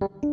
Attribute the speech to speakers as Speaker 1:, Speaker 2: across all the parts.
Speaker 1: Thank you.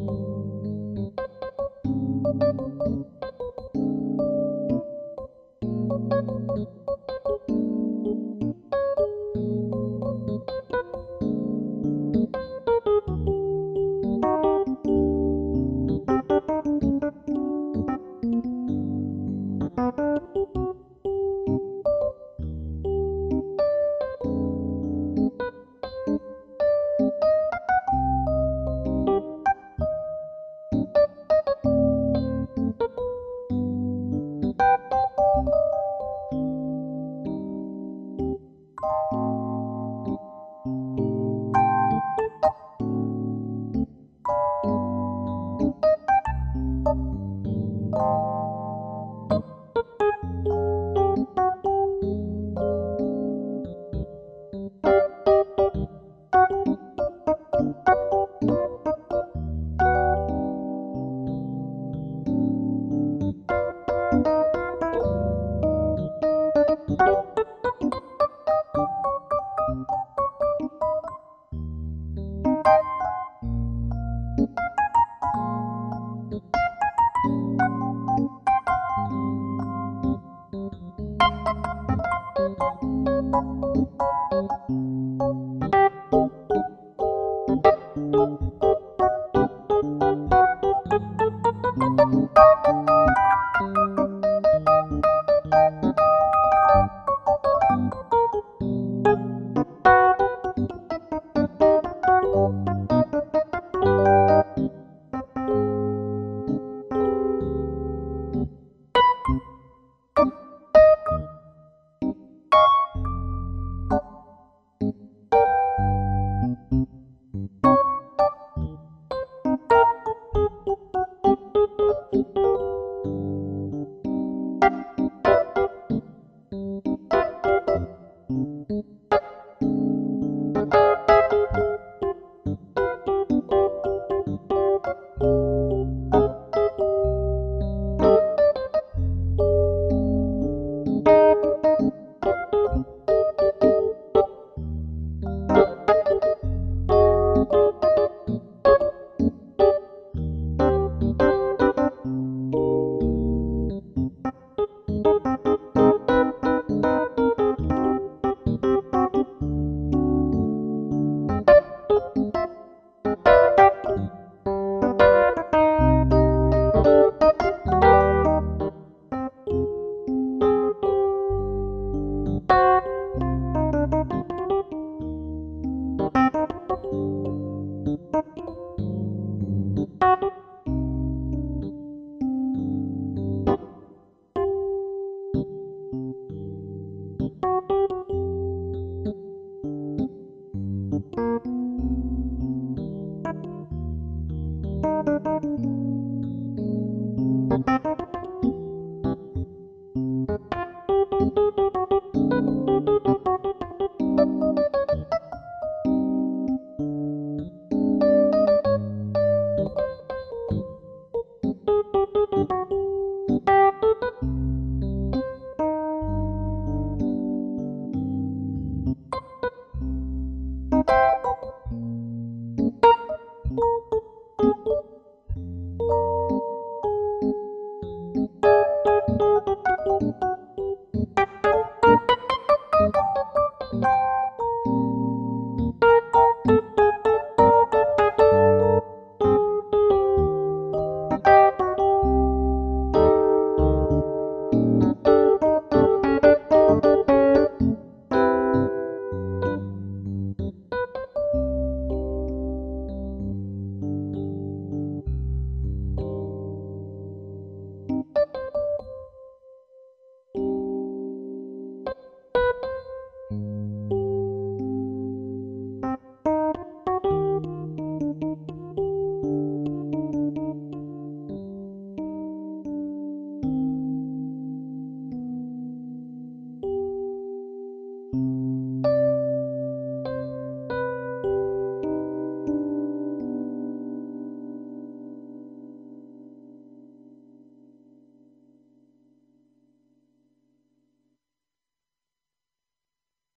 Speaker 1: you